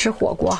吃火锅。